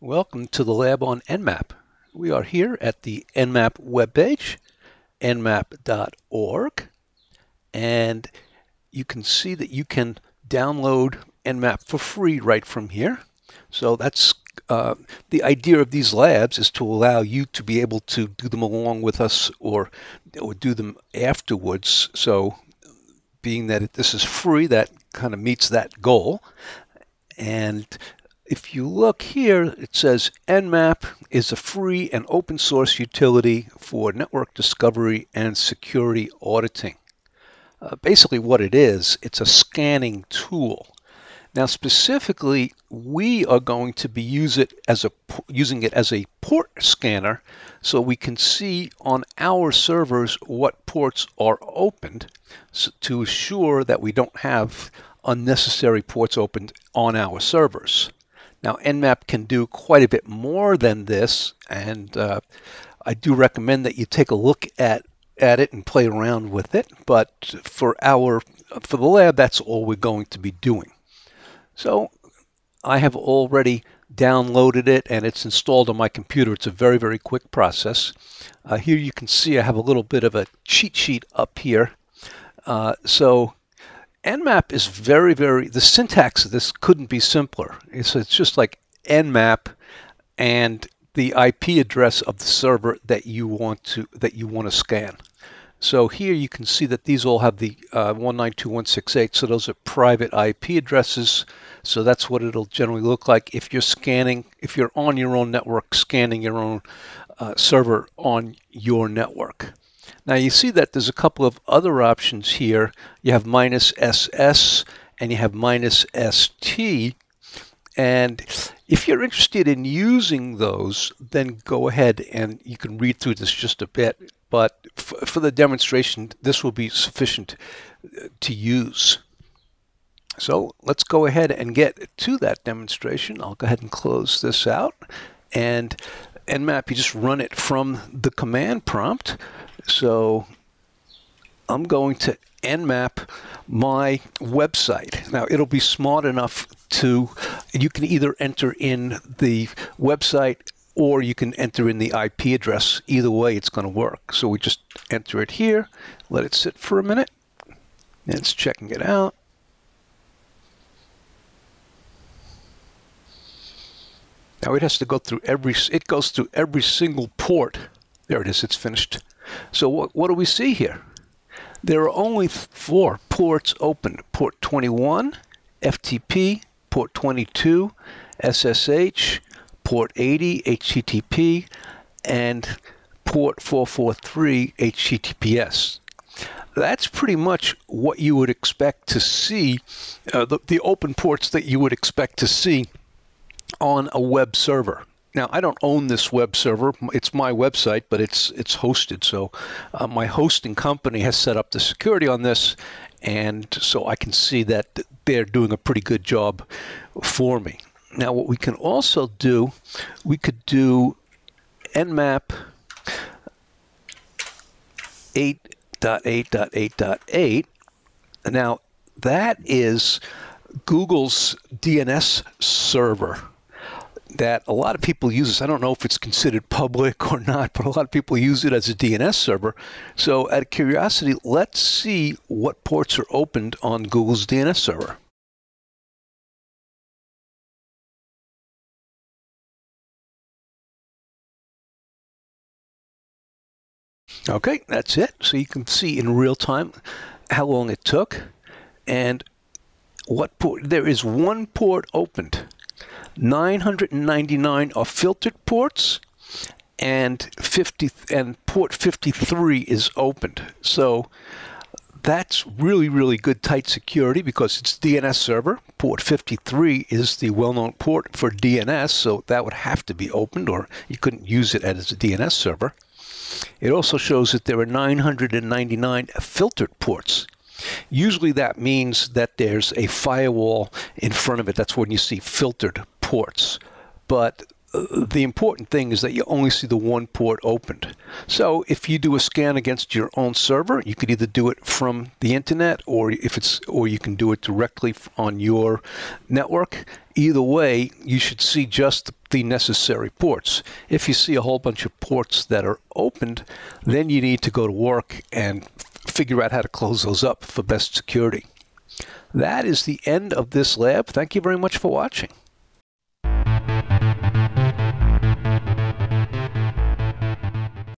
Welcome to the lab on Nmap. We are here at the Nmap webpage, nmap.org, and you can see that you can download Nmap for free right from here. So that's uh, the idea of these labs is to allow you to be able to do them along with us or, or do them afterwards. So being that this is free, that kind of meets that goal. And if you look here, it says Nmap is a free and open source utility for network discovery and security auditing. Uh, basically what it is, it's a scanning tool. Now specifically, we are going to be use it as a, using it as a port scanner so we can see on our servers what ports are opened to assure that we don't have unnecessary ports opened on our servers. Now, Nmap can do quite a bit more than this, and uh, I do recommend that you take a look at at it and play around with it. But for our for the lab, that's all we're going to be doing. So I have already downloaded it and it's installed on my computer. It's a very, very quick process. Uh, here you can see I have a little bit of a cheat sheet up here. Uh, so Nmap is very, very, the syntax of this couldn't be simpler. It's, it's just like Nmap and the IP address of the server that you want to that you want to scan. So here you can see that these all have the uh, 192.168, so those are private IP addresses. So that's what it'll generally look like if you're scanning, if you're on your own network, scanning your own uh, server on your network. Now you see that there's a couple of other options here. You have minus SS and you have minus ST. And if you're interested in using those, then go ahead and you can read through this just a bit. But for the demonstration, this will be sufficient uh, to use. So let's go ahead and get to that demonstration. I'll go ahead and close this out. And Nmap, you just run it from the command prompt. So I'm going to nmap my website. Now it'll be smart enough to, you can either enter in the website or you can enter in the IP address. Either way, it's going to work. So we just enter it here, let it sit for a minute. It's checking it out. Now it has to go through every, it goes through every single port. There it is, it's finished. So what, what do we see here? There are only four ports open. Port 21, FTP, port 22, SSH, port 80, HTTP, and port 443, HTTPS. That's pretty much what you would expect to see, uh, the, the open ports that you would expect to see on a web server. Now, I don't own this web server. It's my website, but it's it's hosted. So uh, my hosting company has set up the security on this, and so I can see that they're doing a pretty good job for me. Now, what we can also do, we could do nmap 8.8.8.8. Now, that is Google's DNS server that a lot of people use this. I don't know if it's considered public or not, but a lot of people use it as a DNS server. So out of curiosity, let's see what ports are opened on Google's DNS server. Okay, that's it. So you can see in real time how long it took and what port. There is one port opened 999 are filtered ports and 50 and port 53 is opened. So that's really, really good tight security because it's DNS server. Port 53 is the well-known port for DNS, so that would have to be opened or you couldn't use it as a DNS server. It also shows that there are 999 filtered ports. Usually that means that there's a firewall in front of it. That's when you see filtered ports. But uh, the important thing is that you only see the one port opened. So if you do a scan against your own server, you could either do it from the internet or if it's or you can do it directly on your network. Either way, you should see just the necessary ports. If you see a whole bunch of ports that are opened, then you need to go to work and figure out how to close those up for best security. That is the end of this lab. Thank you very much for watching.